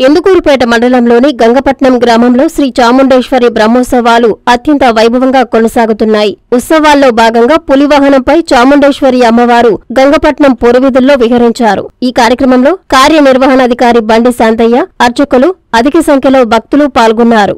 ఎందుకూరుపేట మండలంలోని గంగపట్నం గ్రామంలో శ్రీ చాముండేశ్వరి బ్రహ్మోత్సవాలు అత్యంత వైభవంగా కొనసాగుతున్నాయి. ఉత్సవాల్లో భాగంగా పులివాహనంపై చాముండేశ్వరి అమ్మవారు గంగపట్నం పూర్వీధుల్లో విహరించారు. ఈ కార్యక్రమంలో కార్యనిర్వహణాధికారి బండి శాంతయ్య అర్చకులు అధిక సంఖ్యలో భక్తులు పాల్గొన్నారు.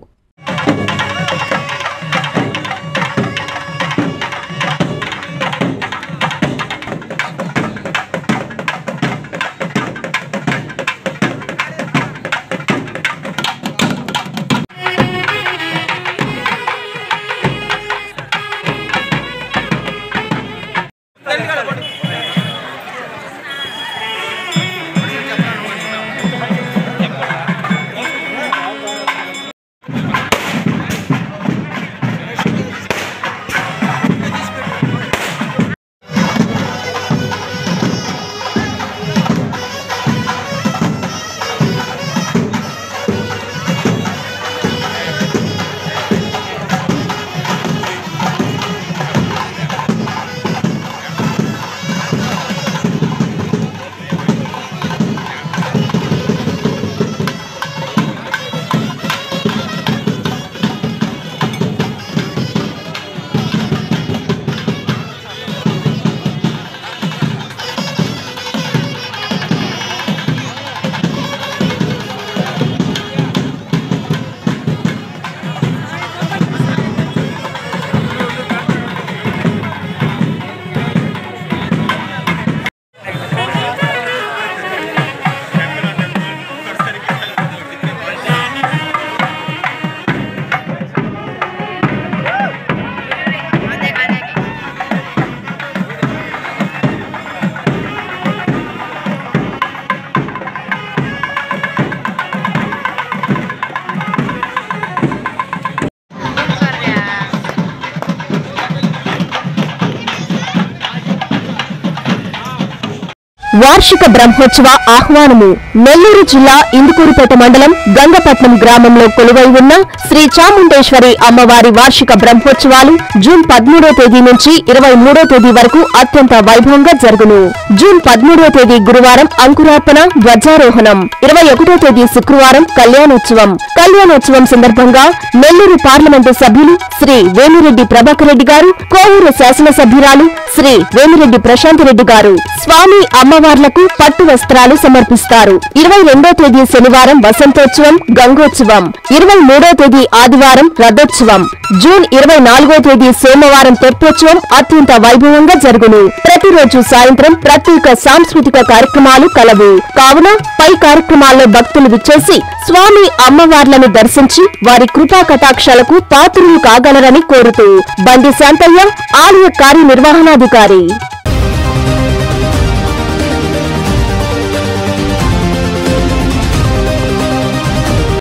వార్షిక బ్రహ్మోత్సవ ఆహ్వానము నెల్లూరు జిల్లా ఇందుకూరుపేట మండలం గంగపట్నం గ్రామంలో కొలువై ఉన్న శ్రీ చాముండేశ్వరి అమ్మవారి వార్షిక బ్రహ్మోత్సవాలు జూన్ పదమూడో తేదీ నుంచి ఇరవై మూడో తేదీ వరకు అత్యంత వైభవంగా జరుగును. జూన్ పదమూడో తేదీ గురువారం అంకురార్పణ ధ్వజారోహణం. ఇరవై ఒకటో తేదీ శుక్రవారం కళ్యాణోత్సవం. కళ్యాణోత్సవం సందర్భంగా నెల్లూరు పార్లమెంటు సభ్యులు శ్రీ వేమిరెడ్డి ప్రభాకర్ రెడ్డి గారు కోవూరు శాసనసభ్యురాలు శ్రీ వేమిరెడ్డి ప్రశాంత్ రెడ్డి గారు స్వామి అమ్మవారి అమ్మవార్లకు పట్టు వస్త్రాలు సమర్పిస్తారు. ఇరవై రెండో తేదీ శనివారం వసంతోత్సవం గంగోత్సవం. ఇరవై మూడో తేదీ ఆదివారం రథోత్సవం. జూన్ ఇరవై నాలుగో తేదీ సోమవారం తెప్పోత్సవం అత్యంత వైభవంగా జరుగును. ప్రతిరోజు సాయంత్రం ప్రత్యేక సాంస్కృతిక కార్యక్రమాలు కలవు. కావున పై కార్యక్రమాల్లో భక్తులు విచ్చేసి స్వామి అమ్మవార్లను దర్శించి వారి కృపా కటాక్షాలకు పాత్రులు కాగలరని కోరుతూ బండి శాంతయ్య ఆలయ కార్యనిర్వహణాధికారి.